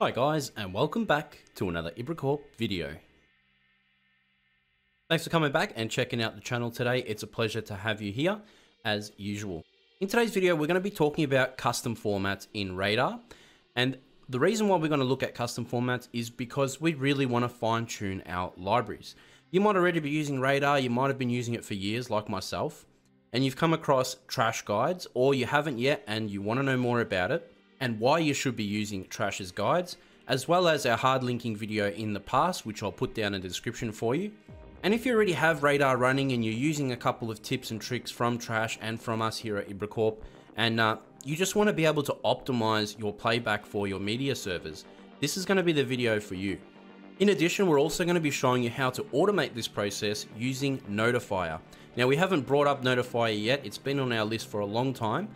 Hi guys and welcome back to another IbraCorp video. Thanks for coming back and checking out the channel today. It's a pleasure to have you here as usual. In today's video we're going to be talking about custom formats in Radarr and the reason why we're going to look at custom formats is because we really want to fine tune our libraries. You might already be using Radarr, you might have been using it for years like myself and you've come across trash guides or you haven't yet and you want to know more about it and why you should be using Trash's guides, as well as our hard linking video in the past, which I'll put down in the description for you. And if you already have Radarr running and you're using a couple of tips and tricks from Trash and from us here at IbraCorp, and uh, you just want to be able to optimize your playback for your media servers, this is going to be the video for you. In addition, we're also going to be showing you how to automate this process using Notifiarr. Now, we haven't brought up Notifiarr yet, it's been on our list for a long time,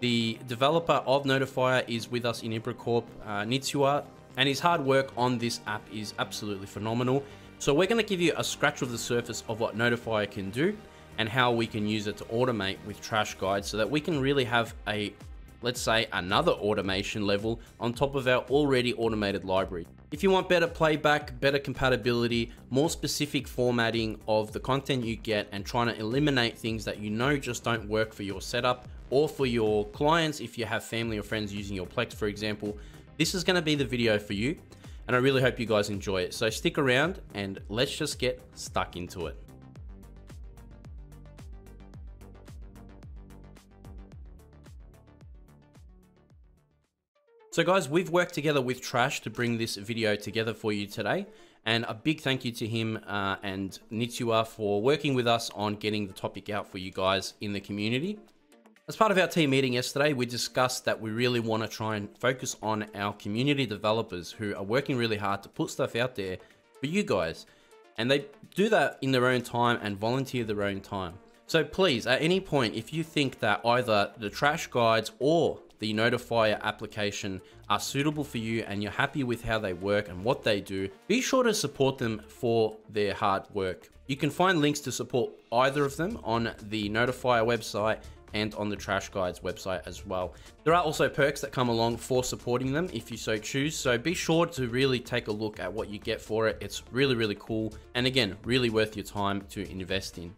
the developer of Notifiarr is with us in IbraCorp, uh, Nitsua, and his hard work on this app is absolutely phenomenal. So we're going to give you a scratch of the surface of what Notifiarr can do and how we can use it to automate with Trash Guide so that we can really have a, let's say, another automation level on top of our already automated library. If you want better playback, better compatibility, more specific formatting of the content you get and trying to eliminate things that you know just don't work for your setup, or for your clients if you have family or friends using your Plex, for example, this is going to be the video for you. And I really hope you guys enjoy it. So stick around and let's just get stuck into it. So guys, we've worked together with Trash to bring this video together for you today. And a big thank you to him uh, and Nitsua for working with us on getting the topic out for you guys in the community. As part of our team meeting yesterday, we discussed that we really want to try and focus on our community developers who are working really hard to put stuff out there for you guys. And they do that in their own time and volunteer their own time. So please, at any point, if you think that either the trash guides or the Notifiarr application are suitable for you and you're happy with how they work and what they do, be sure to support them for their hard work. You can find links to support either of them on the Notifiarr website and on the Trash Guides website as well. There are also perks that come along for supporting them if you so choose, so be sure to really take a look at what you get for it. It's really, really cool, and again, really worth your time to invest in.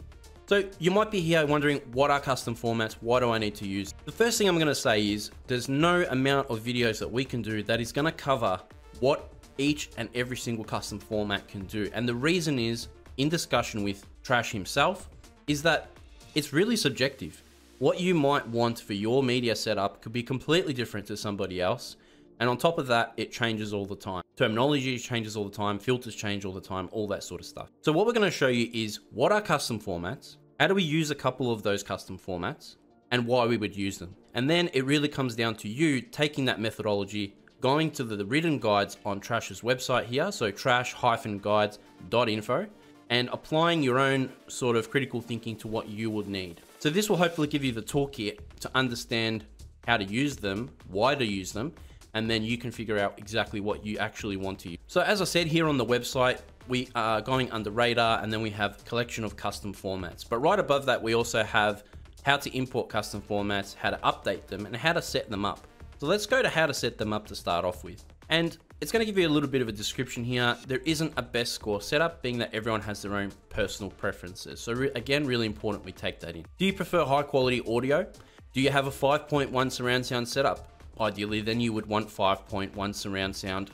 So you might be here wondering, what are custom formats? Why do I need to use? The first thing I'm gonna say is, there's no amount of videos that we can do that is gonna cover what each and every single custom format can do. And the reason is, in discussion with Trash himself, is that it's really subjective what you might want for your media setup could be completely different to somebody else. And on top of that, it changes all the time. Terminology changes all the time, filters change all the time, all that sort of stuff. So what we're gonna show you is what are custom formats, how do we use a couple of those custom formats, and why we would use them. And then it really comes down to you taking that methodology, going to the written guides on Trash's website here, so trash-guides.info, and applying your own sort of critical thinking to what you would need. So this will hopefully give you the toolkit to understand how to use them, why to use them, and then you can figure out exactly what you actually want to use. So as I said here on the website, we are going under Radarr and then we have collection of custom formats. But right above that, we also have how to import custom formats, how to update them, and how to set them up. So let's go to how to set them up to start off with. And it's going to give you a little bit of a description here. There isn't a best score setup, being that everyone has their own personal preferences. So re again, really important we take that in. Do you prefer high quality audio? Do you have a 5.1 surround sound setup? Ideally, then you would want 5.1 surround sound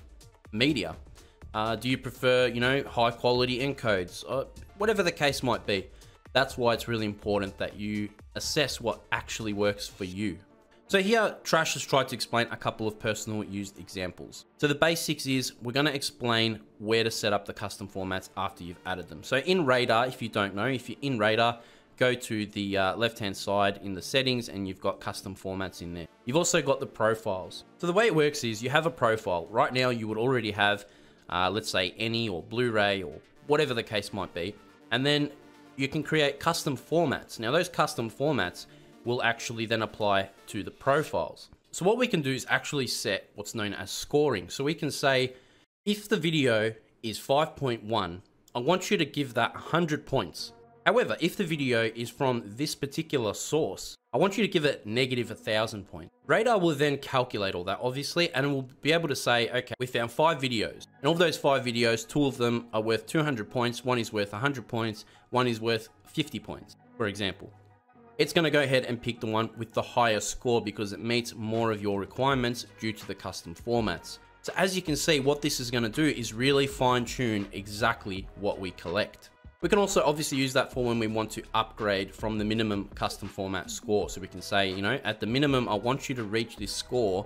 media. Uh, do you prefer, you know, high quality encodes? Or whatever the case might be. That's why it's really important that you assess what actually works for you. So here, Trash has tried to explain a couple of personal used examples. So the basics is we're going to explain where to set up the custom formats after you've added them. So in Radarr, if you don't know, if you're in Radarr, go to the uh, left-hand side in the settings and you've got custom formats in there. You've also got the profiles. So the way it works is you have a profile. Right now, you would already have, uh, let's say, any or Blu-ray or whatever the case might be. And then you can create custom formats. Now, those custom formats will actually then apply to the profiles. So what we can do is actually set what's known as scoring. So we can say, if the video is 5.1, I want you to give that 100 points. However, if the video is from this particular source, I want you to give it negative 1000 points. Radarr will then calculate all that, obviously, and will be able to say, okay, we found five videos. And of those five videos, two of them are worth 200 points, one is worth 100 points, one is worth 50 points, for example. It's going to go ahead and pick the one with the higher score because it meets more of your requirements due to the custom formats. So as you can see, what this is going to do is really fine tune exactly what we collect. We can also obviously use that for when we want to upgrade from the minimum custom format score. So we can say, you know, at the minimum, I want you to reach this score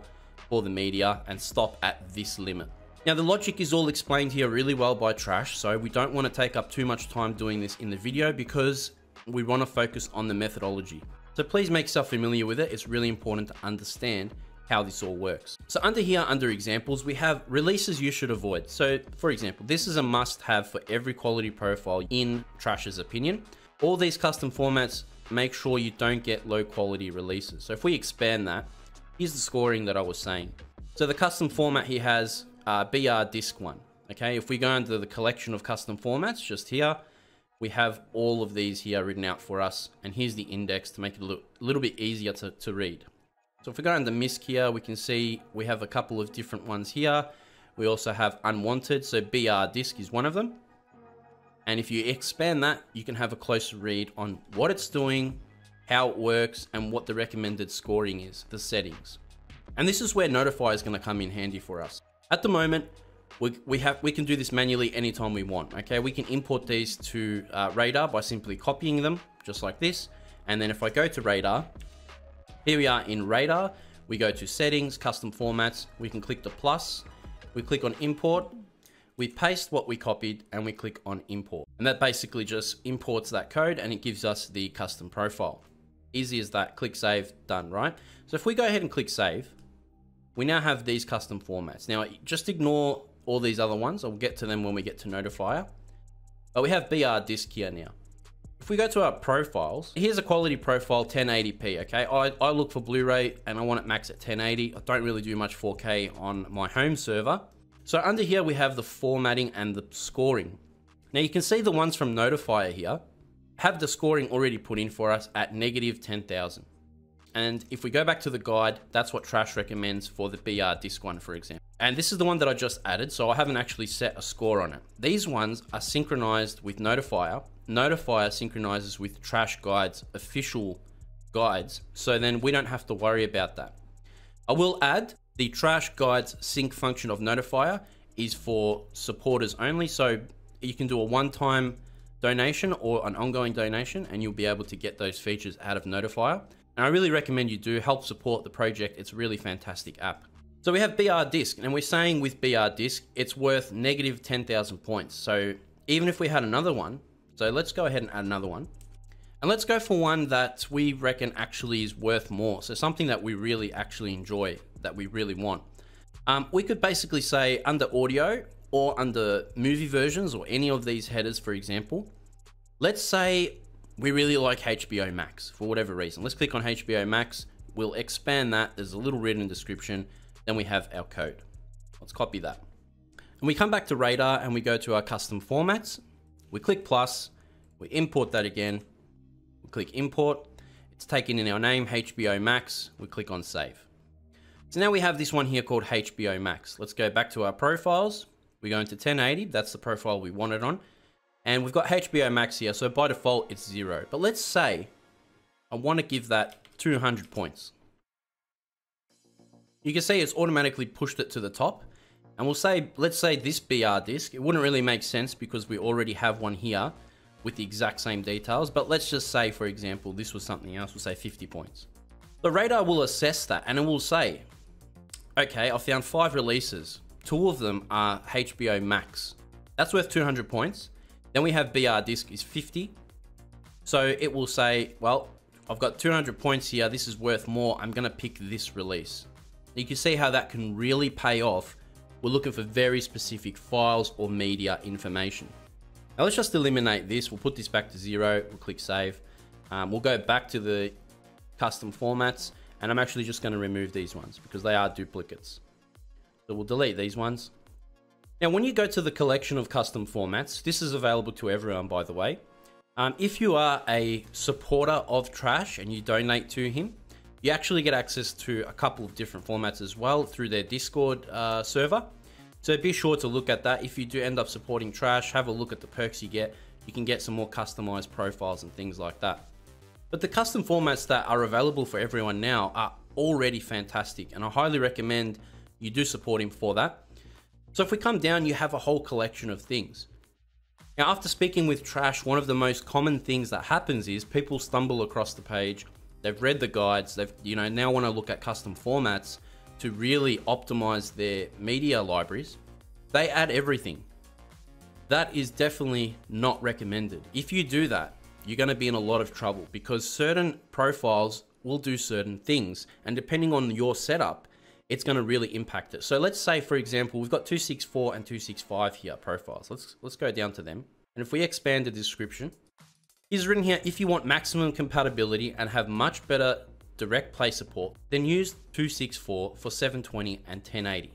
for the media and stop at this limit. Now the logic is all explained here really well by Trash, so we don't want to take up too much time doing this in the video because we want to focus on the methodology. So please make yourself familiar with it. It's really important to understand how this all works. So under here, under examples, we have releases you should avoid. So for example, this is a must have for every quality profile in Trash's opinion. All these custom formats, make sure you don't get low quality releases. So if we expand that, here's the scoring that I was saying. So the custom format he has uh, BR disk one. Okay, if we go into the collection of custom formats just here, we have all of these here written out for us. And here's the index to make it a little, a little bit easier to, to read. So if we go into MISC here, we can see we have a couple of different ones here. We also have unwanted, so BR disk is one of them. And if you expand that, you can have a closer read on what it's doing, how it works, and what the recommended scoring is, the settings. And this is where Notify is going to come in handy for us. At the moment, we, we have we can do this manually anytime we want. Okay, we can import these to uh, Radarr by simply copying them, just like this. And then if I go to Radarr, here we are in Radarr. We go to settings, custom formats. We can click the plus. We click on import. We paste what we copied and we click on import. And that basically just imports that code and it gives us the custom profile. Easy as that, click save, done, right? So if we go ahead and click save, we now have these custom formats. Now just ignore all these other ones. I'll get to them when we get to Notifiarr. But we have BR disk here now. If we go to our profiles, here's a quality profile 1080p, okay? I, I look for Blu-ray and I want it max at 1080. I don't really do much 4K on my home server. So under here, we have the formatting and the scoring. Now you can see the ones from Notifiarr here have the scoring already put in for us at negative 10,000. And if we go back to the guide, that's what Trash recommends for the BR disc one, for example. And this is the one that I just added, so I haven't actually set a score on it. These ones are synchronized with Notifiarr Notifiarr synchronizes with Trash Guide's official guides, so then we don't have to worry about that. I will add the Trash Guide's sync function of Notifiarr is for supporters only, so you can do a one-time donation or an ongoing donation and you'll be able to get those features out of Notifiarr. And I really recommend you do help support the project. It's a really fantastic app. So we have BR Disk, and we're saying with BR Disk, it's worth negative 10,000 points. So even if we had another one, so let's go ahead and add another one. And let's go for one that we reckon actually is worth more. So something that we really actually enjoy, that we really want. Um, we could basically say under audio or under movie versions or any of these headers, for example. Let's say we really like HBO Max for whatever reason. Let's click on HBO Max. We'll expand that. There's a little written description. Then we have our code. Let's copy that. And we come back to Radarr and we go to our custom formats. We click plus, we import that again, we click import, it's taken in our name, HBO Max, we click on save. So now we have this one here called HBO Max. Let's go back to our profiles. We go into 1080, that's the profile we wanted on. And we've got HBO Max here, so by default it's zero. But let's say I want to give that 200 points. You can see it's automatically pushed it to the top. And we'll say, let's say this BR disk, it wouldn't really make sense because we already have one here with the exact same details. But let's just say, for example, this was something else, we'll say 50 points. The Radarr will assess that and it will say, okay, I found five releases. Two of them are HBO Max. That's worth 200 points. Then we have BR disk is 50. So it will say, well, I've got 200 points here. This is worth more. I'm going to pick this release. You can see how that can really pay off we're looking for very specific files or media information. Now let's just eliminate this. We'll put this back to zero. We'll click save. Um, we'll go back to the custom formats and I'm actually just going to remove these ones because they are duplicates. So we'll delete these ones. Now, when you go to the collection of custom formats, this is available to everyone, by the way. Um, if you are a supporter of Trash and you donate to him, you actually get access to a couple of different formats as well through their Discord uh, server. So be sure to look at that. If you do end up supporting Trash, have a look at the perks you get. You can get some more customized profiles and things like that. But the custom formats that are available for everyone now are already fantastic, and I highly recommend you do support him for that. So if we come down, you have a whole collection of things. Now, after speaking with Trash, one of the most common things that happens is people stumble across the page, they've read the guides, they've you know now want to look at custom formats to really optimize their media libraries. They add everything. That is definitely not recommended. If you do that, you're going to be in a lot of trouble because certain profiles will do certain things. And depending on your setup, it's going to really impact it. So let's say, for example, we've got 264 and 265 here profiles. Let's, let's go down to them. And if we expand the description, is written here, if you want maximum compatibility and have much better direct play support, then use 264 for 720 and 1080.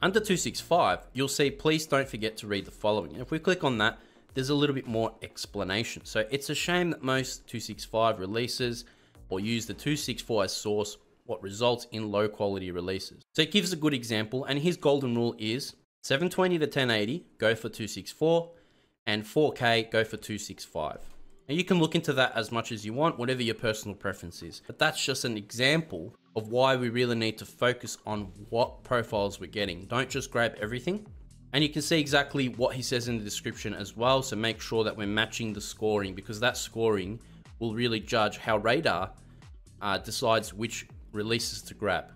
Under 265, you'll see please don't forget to read the following. If we click on that, there's a little bit more explanation. So it's a shame that most 265 releases or use the 264 as source, what results in low quality releases. So it gives a good example, and his golden rule is 720 to 1080, go for 264, and 4K, go for 265. Now you can look into that as much as you want, whatever your personal preference is. But that's just an example of why we really need to focus on what profiles we're getting. Don't just grab everything. And you can see exactly what he says in the description as well. So make sure that we're matching the scoring because that scoring will really judge how Radarr uh, decides which releases to grab.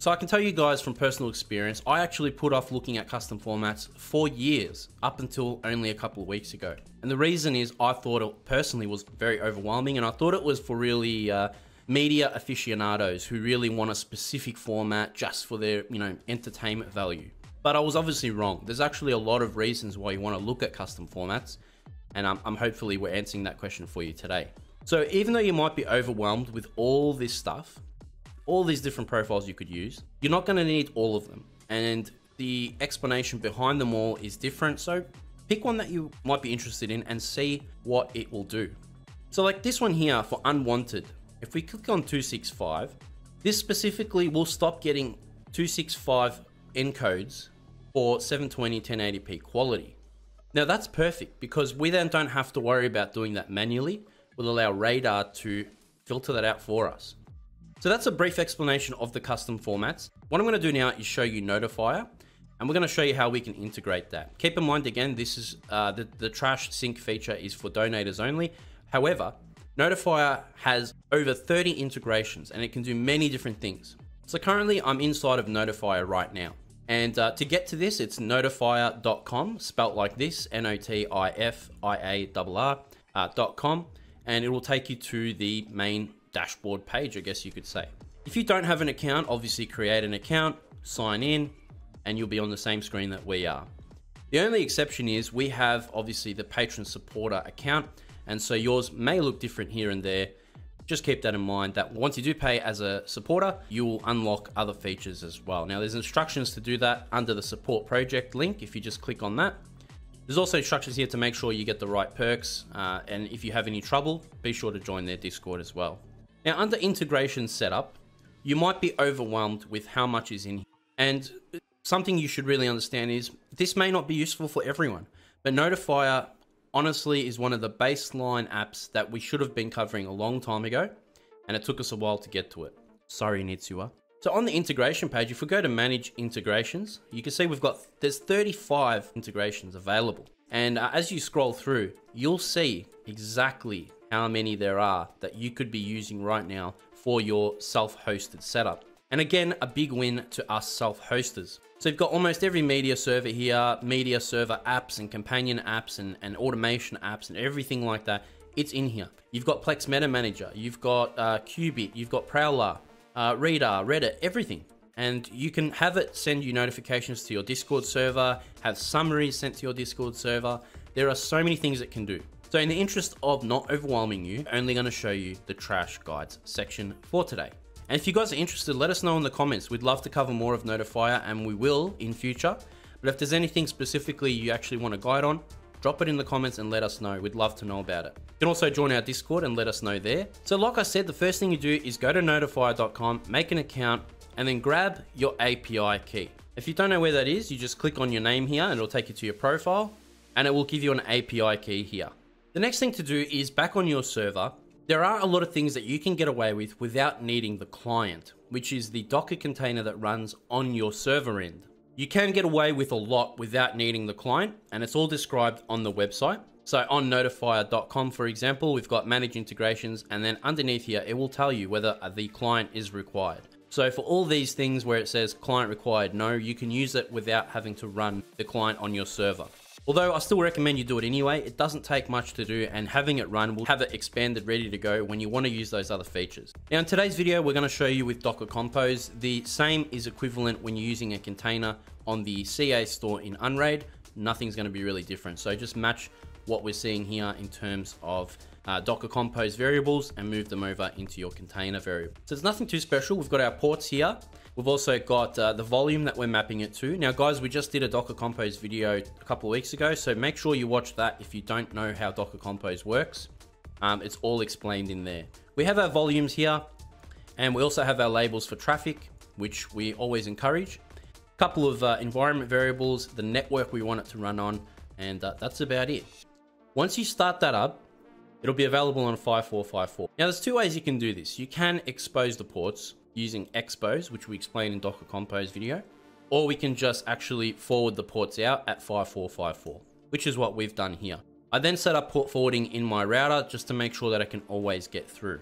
So I can tell you guys from personal experience, I actually put off looking at custom formats for years, up until only a couple of weeks ago. And the reason is I thought it personally was very overwhelming and I thought it was for really uh, media aficionados who really want a specific format just for their, you know, entertainment value. But I was obviously wrong. There's actually a lot of reasons why you want to look at custom formats, and I'm, I'm hopefully we're answering that question for you today. So even though you might be overwhelmed with all this stuff, all these different profiles you could use, you're not going to need all of them. And the explanation behind them all is different. So pick one that you might be interested in and see what it will do. So like this one here for unwanted, if we click on 265, this specifically will stop getting 265 encodes for 720 1080p quality. Now that's perfect because we then don't have to worry about doing that manually. We'll allow Radarr to filter that out for us. So that's a brief explanation of the custom formats. What I'm going to do now is show you Notifiarr and we're going to show you how we can integrate that. Keep in mind again, this is uh, the, the trash sync feature is for donators only. However, Notifiarr has over 30 integrations and it can do many different things. So currently I'm inside of Notifiarr right now. And uh, to get to this, it's notifiarr.com, spelt like this, N-O-T-I-F-I-A-R-R uh, .com, and it will take you to the main dashboard page, I guess you could say. If you don't have an account, obviously create an account, sign in, and you'll be on the same screen that we are. The only exception is we have obviously the patron supporter account, and so yours may look different here and there. Just keep that in mind that once you do pay as a supporter, you will unlock other features as well. Now, there's instructions to do that under the support project link if you just click on that. There's also instructions here to make sure you get the right perks, uh, and if you have any trouble, be sure to join their Discord as well. Now, under integration setup, you might be overwhelmed with how much is in here. And something you should really understand is this may not be useful for everyone, but Notifiarr honestly is one of the baseline apps that we should have been covering a long time ago, and it took us a while to get to it. Sorry, Nitsua. So on the integration page, if we go to manage integrations, you can see we've got, there's 35 integrations available. And uh, as you scroll through, you'll see exactly how many there are that you could be using right now for your self-hosted setup. And again, a big win to us self-hosters. So you've got almost every media server here, media server apps and companion apps and, and automation apps and everything like that. It's in here. You've got Plex Meta Manager, you've got uh, qBit, you've got Prowlarr, uh, Radarr, Readarr, everything. And you can have it send you notifications to your Discord server, have summaries sent to your Discord server. There are so many things it can do. So in the interest of not overwhelming you, I'm only going to show you the trash guides section for today. And if you guys are interested, let us know in the comments. We'd love to cover more of Notifiarr and we will in future. But if there's anything specifically you actually want a guide on, drop it in the comments and let us know. We'd love to know about it. You can also join our Discord and let us know there. So like I said, the first thing you do is go to notifiarr.com, make an account, and then grab your API key. If you don't know where that is, you just click on your name here and it'll take you to your profile and it will give you an API key here. The next thing to do is back on your server, there are a lot of things that you can get away with without needing the client, which is the Docker container that runs on your server end. You can get away with a lot without needing the client, and it's all described on the website. So on notifiarr.com, for example, we've got manage integrations, and then underneath here, it will tell you whether the client is required. So for all these things where it says client required no, you can use it without having to run the client on your server. Although I still recommend you do it anyway, it doesn't take much to do and having it run will have it expanded ready to go when you want to use those other features. Now in today's video, we're going to show you with Docker Compose, the same is equivalent when you're using a container on the CA store in Unraid. Nothing's going to be really different. So just match what we're seeing here in terms of uh, Docker Compose variables and move them over into your container variable. So it's nothing too special. We've got our ports here. We've also got uh, the volume that we're mapping it to. Now guys, we just did a Docker Compose video a couple of weeks ago, so make sure you watch that if you don't know how Docker Compose works. Um, it's all explained in there. We have our volumes here, and we also have our labels for Traefik, which we always encourage. A couple of uh, environment variables, the network we want it to run on, and uh, that's about it. Once you start that up, it'll be available on 5454. Now there's two ways you can do this. You can expose the ports, using expose, which we explained in Docker Compose video, or we can just actually forward the ports out at 5454, which is what we've done here. I then set up port forwarding in my router just to make sure that I can always get through.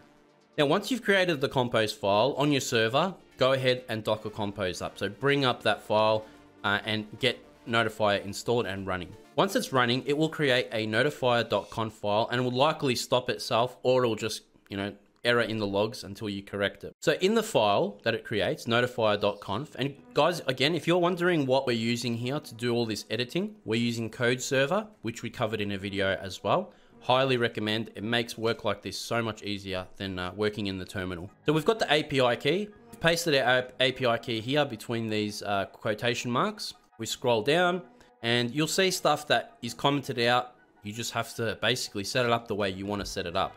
Now, once you've created the compose file on your server, go ahead and Docker Compose up. So bring up that file uh, and get Notifiarr installed and running. Once it's running, it will create a notifiarr.conf file and will likely stop itself or it will just, you know, error in the logs until you correct it. So in the file that it creates, notifiarr.conf, and guys, again, if you're wondering what we're using here to do all this editing, we're using code server, which we covered in a video as well. Highly recommend. It makes work like this so much easier than uh, working in the terminal. So we've got the API key. We've pasted our API key here between these uh, quotation marks. We scroll down and you'll see stuff that is commented out. You just have to basically set it up the way you want to set it up.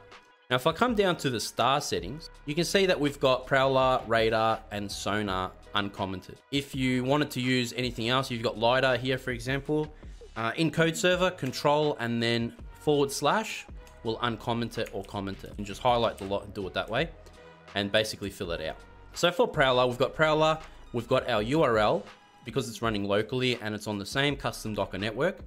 Now, if I come down to the star settings, you can see that we've got Prowlarr, Radarr, and Sonarr uncommented. If you wanted to use anything else, you've got Lidarr here, for example. Uh, in code server, control and then forward slash will uncomment it or comment it. And just highlight the lot and do it that way and basically fill it out. So for Prowlarr, we've got Prowlarr, we've got our URL because it's running locally and it's on the same custom Docker network.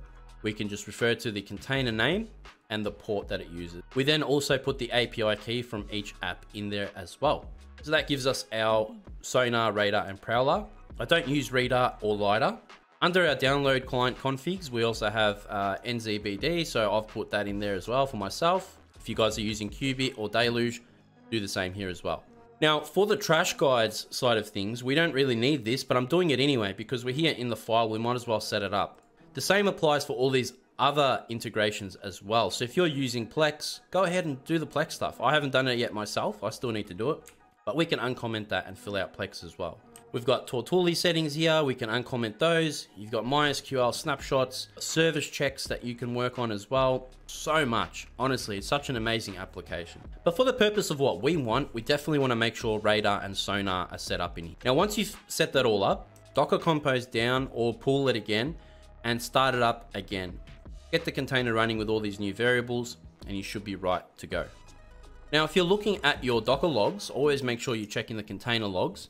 We can just refer to the container name and the port that it uses. We then also put the API key from each app in there as well. So that gives us our Sonarr, Radarr, and Prowlarr. I don't use Readarr or Lidarr. Under our download client configs, we also have uh, NZBD, so I've put that in there as well for myself. If you guys are using qBit or Deluge, do the same here as well. Now, for the trash guides side of things, we don't really need this, but I'm doing it anyway because we're here in the file, we might as well set it up. The same applies for all these other integrations as well. So if you're using Plex, go ahead and do the Plex stuff. I haven't done it yet myself. I still need to do it, but we can uncomment that and fill out Plex as well. We've got Tautulli settings here. We can uncomment those. You've got MySQL snapshots, service checks that you can work on as well. So much. Honestly, it's such an amazing application. But for the purpose of what we want, we definitely want to make sure Radarr and Sonarr are set up in here. Now, once you've set that all up, Docker Compose down or pull it again and start it up again. Get the container running with all these new variables and you should be right to go. Now, if you're looking at your Docker logs, always make sure you're checking the container logs.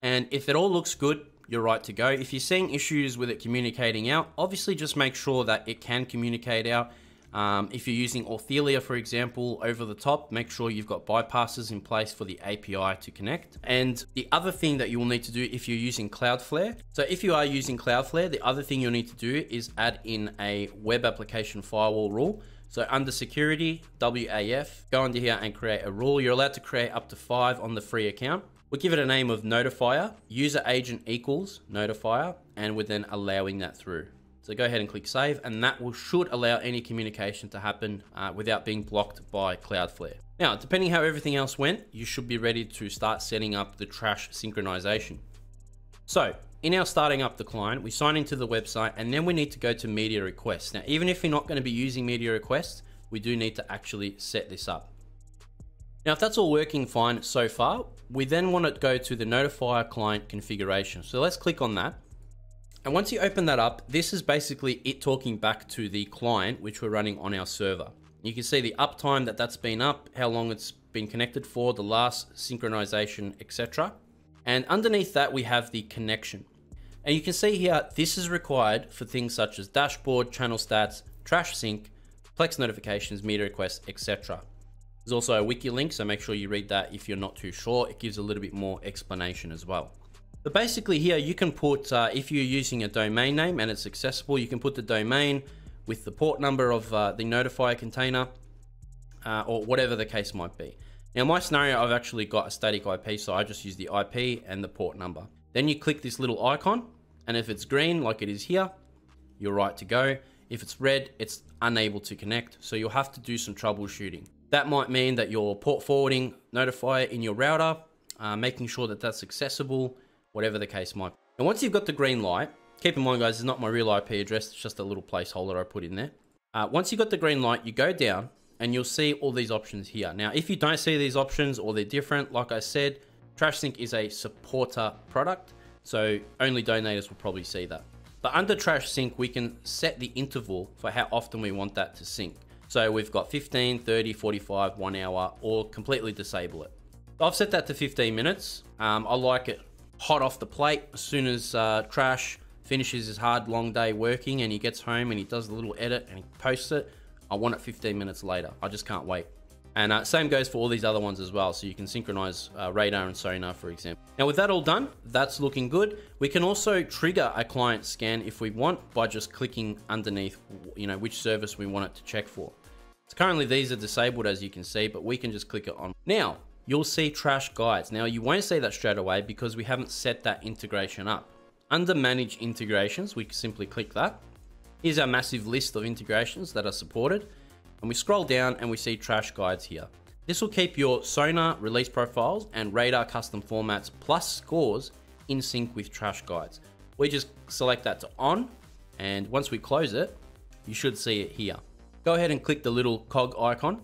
And if it all looks good, you're right to go. If you're seeing issues with it communicating out, obviously just make sure that it can communicate out um, if you're using Authelia, for example, over the top, make sure you've got bypasses in place for the API to connect. And the other thing that you will need to do if you're using Cloudflare, so if you are using Cloudflare, the other thing you'll need to do is add in a web application firewall rule. So under security, WAF, go under here and create a rule. You're allowed to create up to five on the free account. We'll give it a name of Notifiarr, user agent equals Notifiarr, and we're then allowing that through. So go ahead and click save and that will should allow any communication to happen uh, without being blocked by Cloudflare. Now, depending how everything else went, you should be ready to start setting up the trash synchronization. So in our starting up the client, we sign into the website and then we need to go to media requests. Now, even if you're not going to be using media requests, we do need to actually set this up. Now, if that's all working fine so far, we then want to go to the Notifiarr client configuration. So let's click on that. And once you open that up, this is basically it talking back to the client, which we're running on our server. You can see the uptime that that's been up, how long it's been connected for, the last synchronization, etc. And underneath that, we have the connection. And you can see here, this is required for things such as dashboard, channel stats, trash sync, Plex notifications, media requests, etc. There's also a wiki link, so make sure you read that if you're not too sure. It gives a little bit more explanation as well. But basically here you can put, uh, if you're using a domain name and it's accessible, you can put the domain with the port number of uh, the Notifiarr container uh, or whatever the case might be. Now my scenario, I've actually got a static IP, so I just use the IP and the port number. Then you click this little icon, and if it's green like it is here, you're right to go. If it's red, it's unable to connect, so you'll have to do some troubleshooting. That might mean that your port forwarding Notifiarr in your router, uh, making sure that that's accessible, whatever the case might be. And once you've got the green light, keep in mind guys, it's not my real IP address, it's just a little placeholder I put in there. Uh, once you've got the green light, you go down and you'll see all these options here. Now, if you don't see these options or they're different, like I said, TrashSync is a supporter product, so only donators will probably see that. But under TrashSync, we can set the interval for how often we want that to sync. So we've got 15, 30, 45, one hour, or completely disable it. I've set that to 15 minutes. Um, I like it hot off the plate as soon as uh, Trash finishes his hard long day working and he gets home and he does a little edit and he posts it. I want it 15 minutes later. I just can't wait. And uh, same goes for all these other ones as well. So you can synchronize uh, Radarr and Sonarr, for example. Now with that all done, that's looking good. We can also trigger a client scan if we want by just clicking underneath, you know, which service we want it to check for. So currently these are disabled as you can see, but we can just click it on. Now, you'll see trash guides. Now you won't see that straight away because we haven't set that integration up. Under manage integrations, we simply click that. Here's our massive list of integrations that are supported and we scroll down and we see trash guides here. This will keep your Sonarr release profiles and Radarr custom formats plus scores in sync with trash guides. We just select that to on and once we close it, you should see it here. Go ahead and click the little cog icon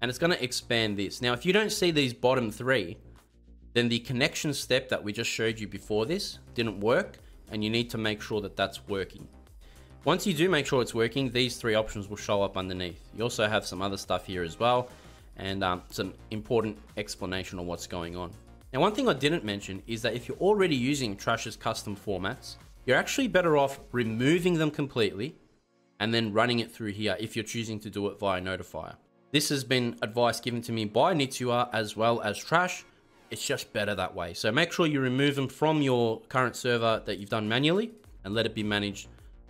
and it's going to expand this. Now, if you don't see these bottom three, then the connection step that we just showed you before this didn't work and you need to make sure that that's working. Once you do make sure it's working, these three options will show up underneath. You also have some other stuff here as well, and um, some important explanation on what's going on. Now, one thing I didn't mention is that if you're already using Trash's custom formats, you're actually better off removing them completely and then running it through here if you're choosing to do it via Notifiarr. This has been advice given to me by Nitsua as well as Trash. It's just better that way. So make sure you remove them from your current server that you've done manually and let it be managed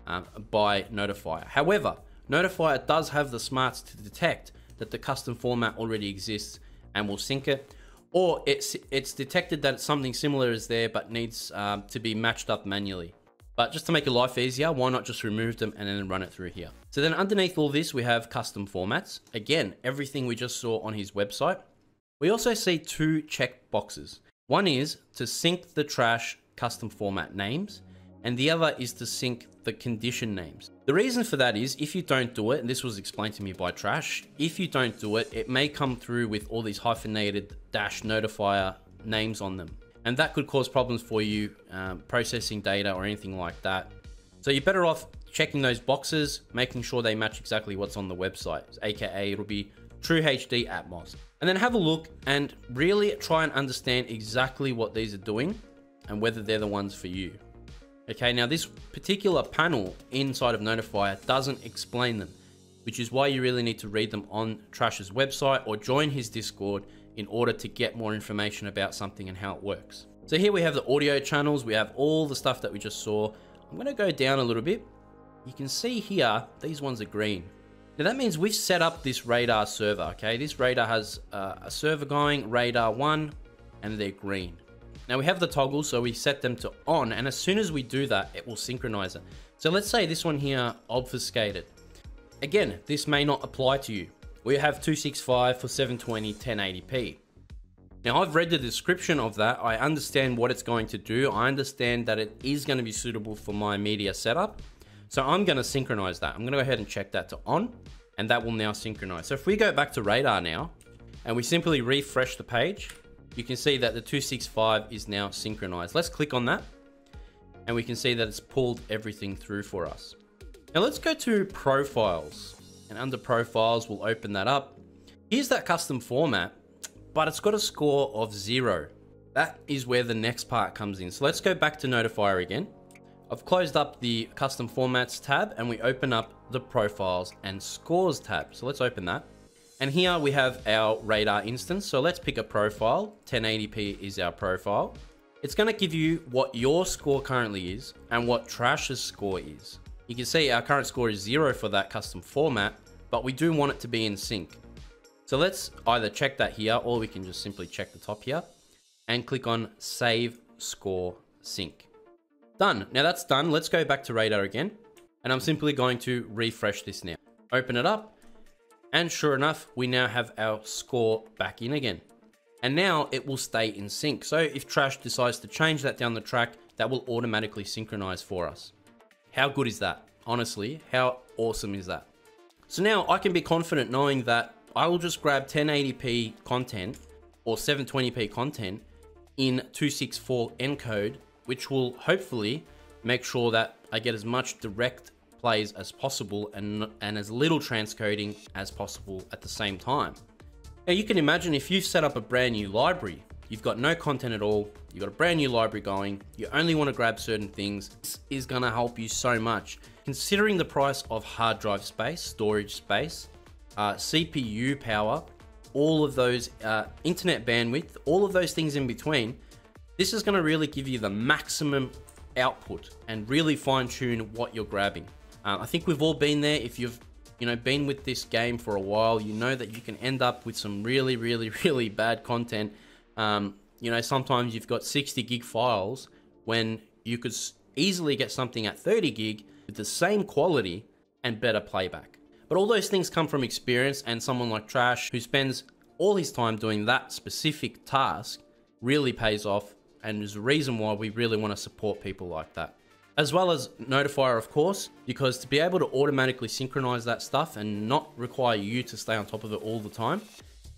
um, by Notifiarr. However, Notifiarr does have the smarts to detect that the custom format already exists and will sync it, or it's it's detected that something similar is there but needs um, to be matched up manually. But just to make your life easier, why not just remove them and then run it through here? So then underneath all this, we have custom formats. Again, everything we just saw on his website. We also see two check boxes. One is to sync the trash custom format names, and the other is to sync the condition names. The reason for that is if you don't do it, and this was explained to me by Trash, if you don't do it, it may come through with all these hyphenated dash notifiarr names on them. And that could cause problems for you um, processing data or anything like that. So you're better off checking those boxes, making sure they match exactly what's on the website, aka it'll be True HD Atmos. And then have a look and really try and understand exactly what these are doing and whether they're the ones for you. Okay, now this particular panel inside of Notifiarr doesn't explain them, which is why you really need to read them on Trash's website or join his Discord in order to get more information about something and how it works. So here we have the audio channels, we have all the stuff that we just saw. I'm gonna go down a little bit. You can see here, these ones are green. Now that means we've set up this Radarr server, okay? This Radarr has uh, a server going, Radarr one, and they're green. Now we have the toggle, so we set them to on, and as soon as we do that, it will synchronize it. So let's say this one here, obfuscated. Again, this may not apply to you. We have 265 for 720 1080p. Now I've read the description of that. I understand what it's going to do. I understand that it is going to be suitable for my media setup. So I'm going to synchronize that. I'm going to go ahead and check that to on and that will now synchronize. So if we go back to Radarr now and we simply refresh the page, you can see that the 265 is now synchronized. Let's click on that and we can see that it's pulled everything through for us. Now let's go to profiles and under profiles, we'll open that up. Here's that custom format, but it's got a score of zero. That is where the next part comes in. So let's go back to Notifiarr again. I've closed up the custom formats tab and we open up the profiles and scores tab. So let's open that. And here we have our Radarr instance. So let's pick a profile. 1080p is our profile. It's going to give you what your score currently is and what Trash's score is. You can see our current score is zero for that custom format, but we do want it to be in sync. So let's either check that here or we can just simply check the top here and click on save score sync. Done. Now that's done. Let's go back to Radarr again. And I'm simply going to refresh this now. Open it up. And sure enough, we now have our score back in again. And now it will stay in sync. So if Trash decides to change that down the track, that will automatically synchronize for us. How good is that? Honestly, how awesome is that? So now I can be confident knowing that I will just grab 1080p content or 720p content in 264 encode which will hopefully make sure that I get as much direct plays as possible and, and as little transcoding as possible at the same time. Now you can imagine if you've set up a brand new library, you've got no content at all, you've got a brand new library going, you only want to grab certain things, this is going to help you so much. Considering the price of hard drive space, storage space, uh, CPU power, all of those, uh, internet bandwidth, all of those things in between, this is gonna really give you the maximum output and really fine tune what you're grabbing. Uh, I think we've all been there. If you've you know been with this game for a while, you know that you can end up with some really, really, really bad content. Um, you know, sometimes you've got 60 gig files when you could easily get something at 30 gig with the same quality and better playback. But all those things come from experience and someone like Trash who spends all his time doing that specific task really pays off and there's a reason why we really want to support people like that. As well as Notifiarr, of course, because to be able to automatically synchronize that stuff and not require you to stay on top of it all the time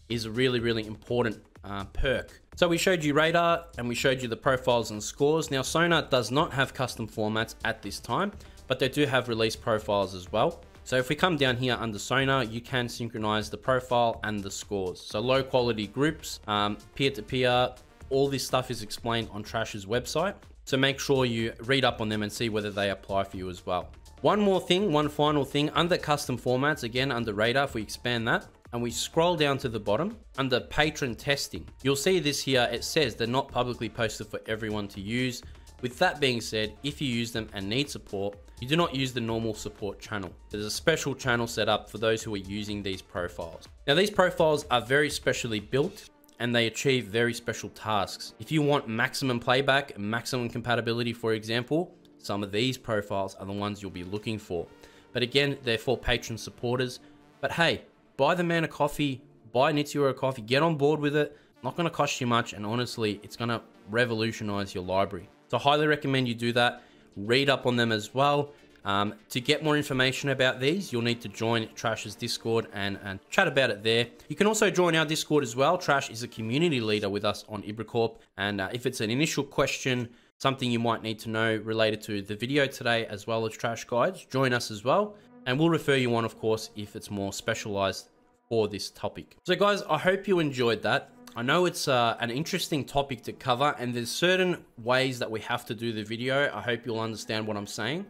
is a really, really important uh, perk. So we showed you Radarr and we showed you the profiles and scores. Now Sonarr does not have custom formats at this time, but they do have release profiles as well. So if we come down here under Sonarr, you can synchronize the profile and the scores. So low quality groups, um, peer-to-peer, -peer, all this stuff is explained on Trash's website. So make sure you read up on them and see whether they apply for you as well. One more thing, one final thing, under custom formats, again under Radarr, if we expand that, and we scroll down to the bottom under patron testing, you'll see this here. It says they're not publicly posted for everyone to use. With that being said, if you use them and need support, you do not use the normal support channel. There's a special channel set up for those who are using these profiles. Now these profiles are very specially built and they achieve very special tasks. If you want maximum playback, maximum compatibility, for example, some of these profiles are the ones you'll be looking for. But again, they're for patron supporters. But hey, buy the man a coffee, buy Nitsua a coffee, get on board with it. Not gonna cost you much, and honestly, it's gonna revolutionize your library. So I highly recommend you do that. Read up on them as well. Um, to get more information about these, you'll need to join Trash's Discord and, and chat about it there. You can also join our Discord as well. Trash is a community leader with us on IbraCorp. And uh, if it's an initial question, something you might need to know related to the video today, as well as Trash Guides, join us as well. And we'll refer you on, of course, if it's more specialized for this topic. So, guys, I hope you enjoyed that. I know it's uh, an interesting topic to cover, and there's certain ways that we have to do the video. I hope you'll understand what I'm saying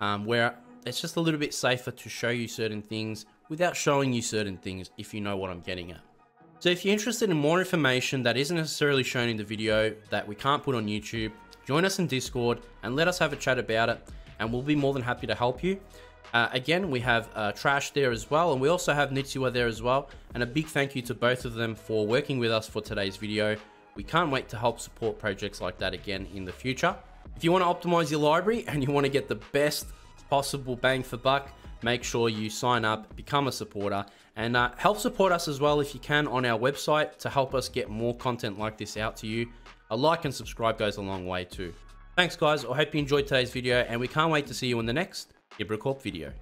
um, where it's just a little bit safer to show you certain things without showing you certain things if you know what I'm getting at. So if you're interested in more information that isn't necessarily shown in the video that we can't put on YouTube, join us in Discord and let us have a chat about it and we'll be more than happy to help you. Uh, again, we have uh, Trash there as well, and we also have Nitsua there as well. And a big thank you to both of them for working with us for today's video. We can't wait to help support projects like that again in the future. If you want to optimize your library and you want to get the best possible bang for buck, make sure you sign up, become a supporter, and uh, help support us as well if you can on our website to help us get more content like this out to you. A like and subscribe goes a long way too. Thanks guys, I hope you enjoyed today's video and we can't wait to see you in the next IbraCorp video.